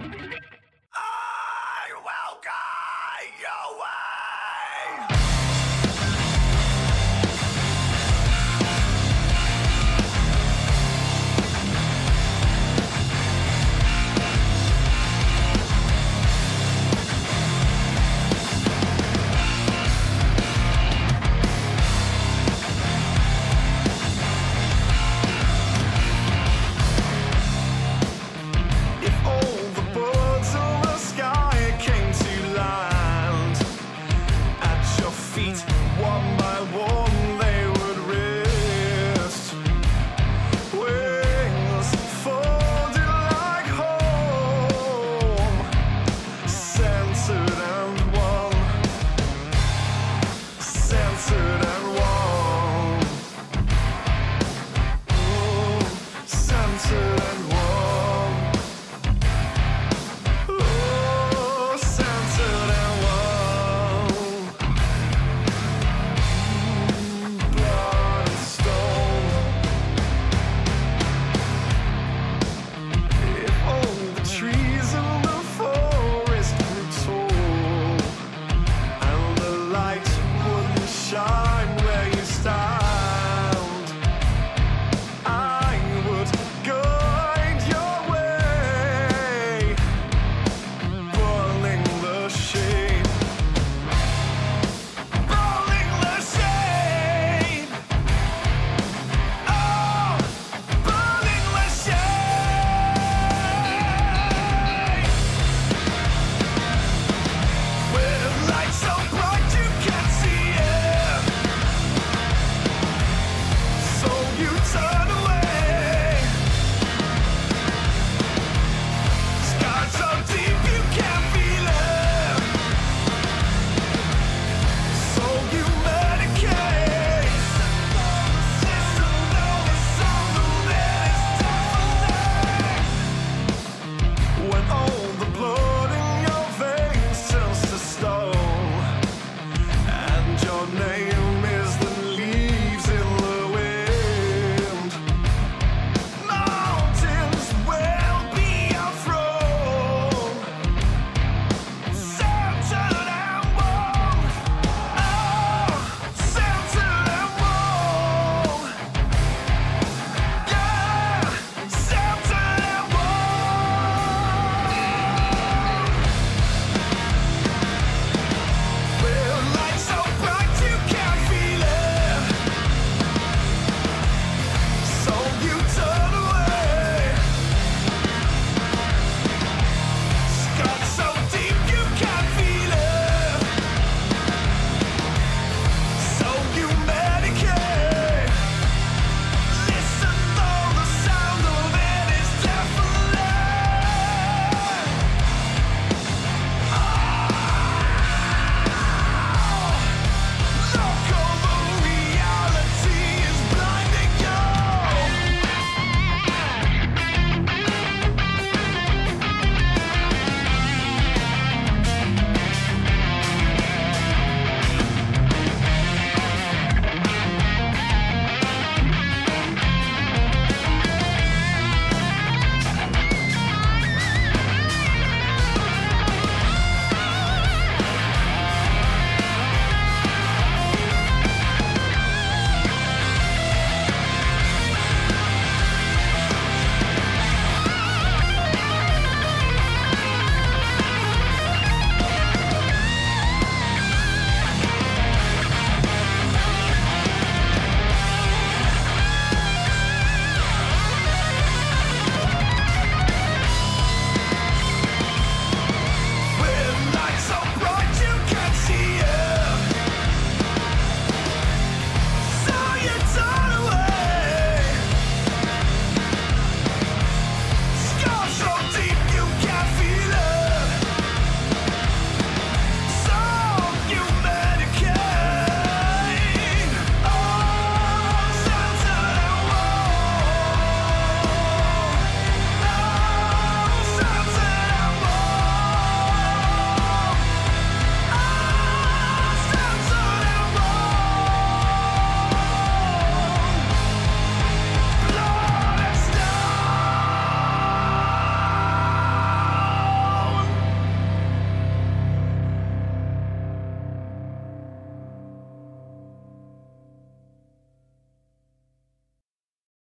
I will guide your way.